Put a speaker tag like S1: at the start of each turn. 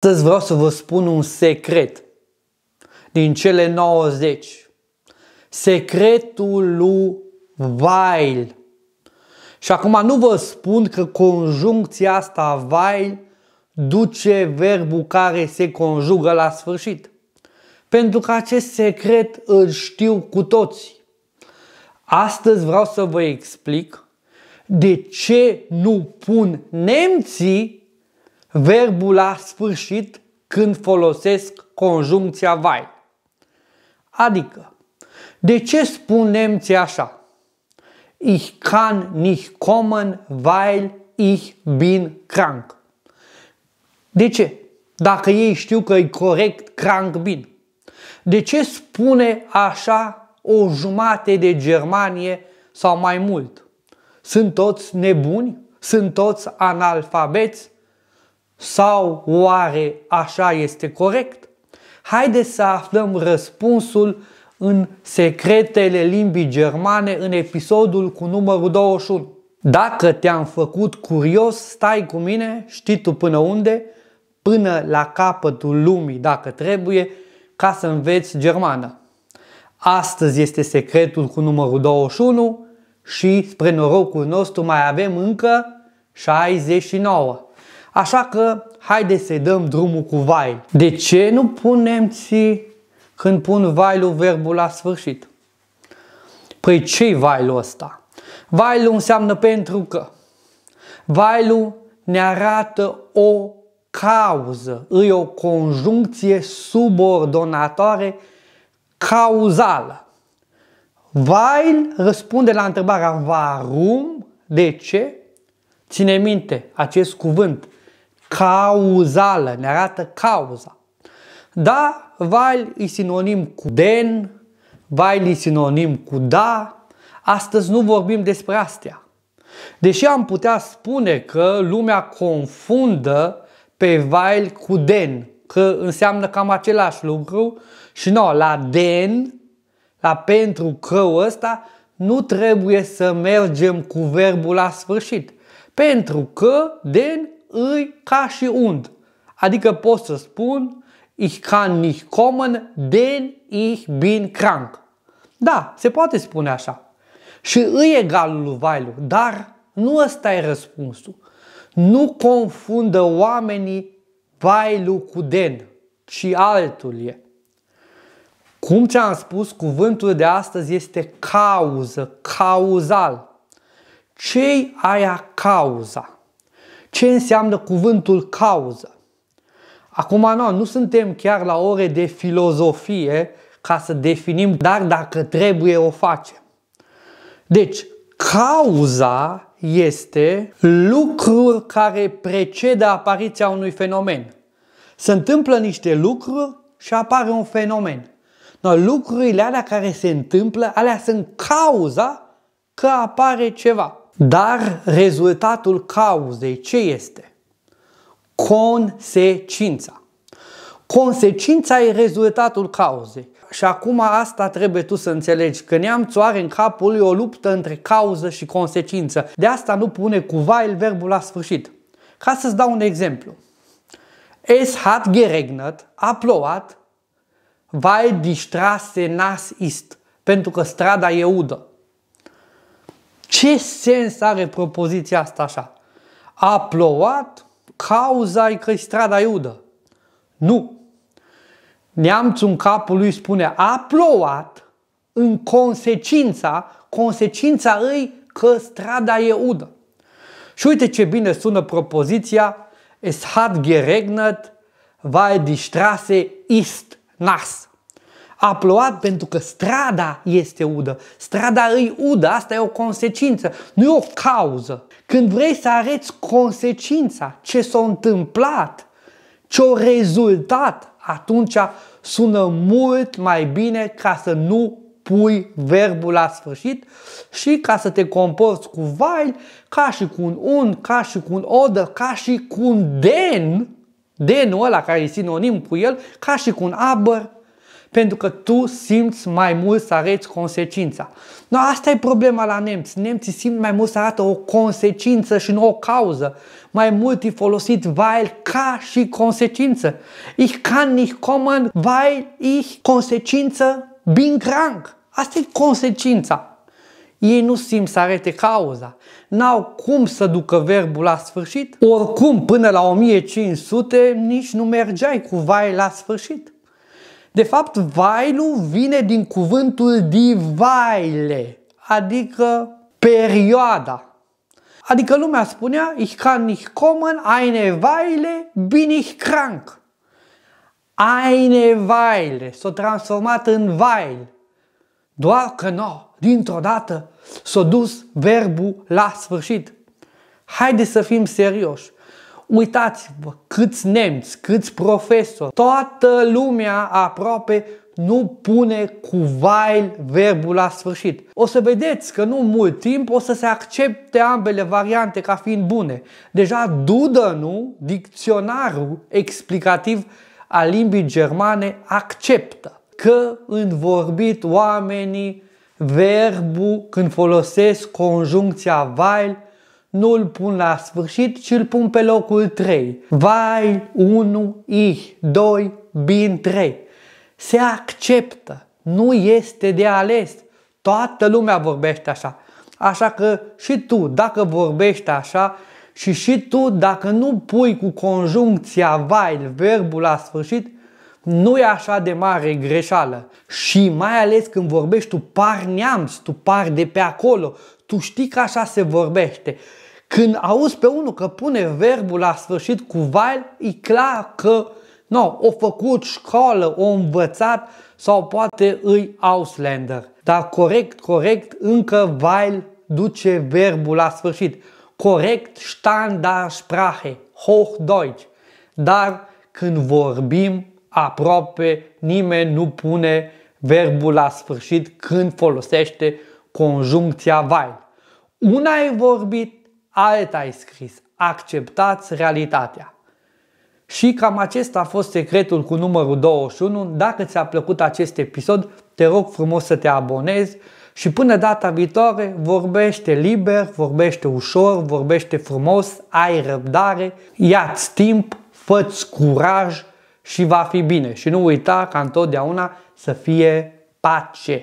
S1: Astăzi vreau să vă spun un secret din cele 90. Secretul lui Weil. Și acum nu vă spun că conjuncția asta Weil duce verbul care se conjugă la sfârșit. Pentru că acest secret îl știu cu toți. Astăzi vreau să vă explic de ce nu pun nemții verbul la sfârșit când folosesc conjuncția vai. Adică, de ce spun nemții așa? Ich kann nicht kommen, weil ich bin krank. De ce? Dacă ei știu că e corect krank bin. De ce spune așa o jumate de Germanie sau mai mult? Sunt toți nebuni? Sunt toți analfabeți? Sau oare așa este corect? Haideți să aflăm răspunsul în Secretele limbii germane în episodul cu numărul 21. Dacă te-am făcut curios, stai cu mine, știi tu până unde, până la capătul lumii, dacă trebuie, ca să înveți germană. Astăzi este secretul cu numărul 21 și spre norocul nostru mai avem încă 69. Așa că haide să-i dăm drumul cu vai. De ce nu punem ți când pun vailul verbul la sfârșit? Păi ce-i vailul ăsta? Vailul înseamnă pentru că. Vailul ne arată o cauză, e o conjuncție subordonatoare cauzală. Weil răspunde la întrebarea varum, de ce? Ține minte acest cuvânt, cauzală, ne arată cauza. Da, weil e sinonim cu den, weil e sinonim cu da, astăzi nu vorbim despre astea. Deși am putea spune că lumea confundă pe weil cu den, că înseamnă cam același lucru și nu, la den, la pentru că ăsta, nu trebuie să mergem cu verbul la sfârșit. Pentru că den îi ca și und. Adică pot să spun Ich kann nicht kommen, denn ich bin krank. Da, se poate spune așa. Și îi egalul lui Vailu, dar nu ăsta e răspunsul. Nu confundă oamenii Vailu cu den, ci altul e. Cum ți-am spus, cuvântul de astăzi este cauză, cauzal. Ce-i aia cauza? Ce înseamnă cuvântul cauză. Acum, nu, nu suntem chiar la ore de filozofie ca să definim, dar dacă trebuie o facem. Deci, cauza este lucruri care precedă apariția unui fenomen. Se întâmplă niște lucruri și apare un fenomen. No, lucrurile alea care se întâmplă, alea sunt cauza că apare ceva. Dar rezultatul cauzei ce este? Consecința. Consecința e rezultatul cauzei. Și acum asta trebuie tu să înțelegi, că neamțul are în capul lui o luptă între cauză și consecință. De asta nu pune cu weil verbul la sfârșit. Ca să-ți dau un exemplu. Es hat geregnet, a plouat, weil die Straße nass ist, pentru că strada e udă. Ce sens are propoziția asta așa? A plouat, cauza e că strada iudă. Nu. Neamțul în capul lui spune a plouat, în consecința, consecința îi că strada e udă. Și uite ce bine sună propoziția Es hat geregnet, weil die Straße ist nass. A plouat pentru că strada este udă. Strada îi udă, asta e o consecință, nu e o cauză. Când vrei să arăți consecința, ce s-a întâmplat, ce-a rezultat, atunci sună mult mai bine ca să nu pui verbul la sfârșit și ca să te comporți cu vai, ca și cu un un, ca și cu un odă, ca și cu un den, denul ăla care e sinonim cu el, ca și cu un abăr, pentru că tu simți mai mult să arăți consecința. No, asta e problema la nemți. Nemții simt mai mult să arată o consecință și nu o cauză. Mai mult e folosit weil ca și consecință. Ich kann nicht kommen, weil ich consecință bin krank. Asta e consecința. Ei nu simt să arete cauza. N-au cum să ducă verbul la sfârșit. Oricum, până la 1500, nici nu mergeai cu vai la sfârșit. De fapt, vailul vine din cuvântul divaile, adică perioada. Adică lumea spunea, ich kann nicht kommen, eine Weile bin ich krank. Eine Weile s-a transformat în Weil. Doar că nu, dintr-o dată s-a dus verbul la sfârșit. Haideți să fim serioși. Uitați-vă câți nemți, câți profesori, toată lumea aproape nu pune cu weil verbul la sfârșit. O să vedeți că nu mult timp o să se accepte ambele variante ca fiind bune. Deja nu, dicționarul explicativ al limbii germane, acceptă că în vorbit oamenii verbul când folosesc conjuncția weil nu îl pun la sfârșit, ci îl pun pe locul 3. Weil 1, ich 2, bin 3. Se acceptă, nu este de ales. Toată lumea vorbește așa. Așa că și tu, dacă vorbești așa, și și tu, dacă nu pui cu conjuncția weil verbul la sfârșit, nu e așa de mare greșeală. Și mai ales când vorbești, tu par neamț, tu par de pe acolo, tu știi că așa se vorbește. Când auzi pe unul că pune verbul la sfârșit cu weil, e clar că nu, o făcut școală, o învățat sau poate îi Ausländer. Dar corect, corect, încă weil duce verbul la sfârșit. Corect, Standardsprache, Hochdeutsch. Dar când vorbim, aproape nimeni nu pune verbul la sfârșit când folosește conjuncția weil. Una e vorbit, alta e scris. Acceptați realitatea. Și cam acesta a fost secretul cu numărul 21. Dacă ți-a plăcut acest episod, te rog frumos să te abonezi și până data viitoare vorbește liber, vorbește ușor, vorbește frumos, ai răbdare, ia-ți timp, fă-ți curaj și va fi bine. Și nu uita ca întotdeauna să fie pace.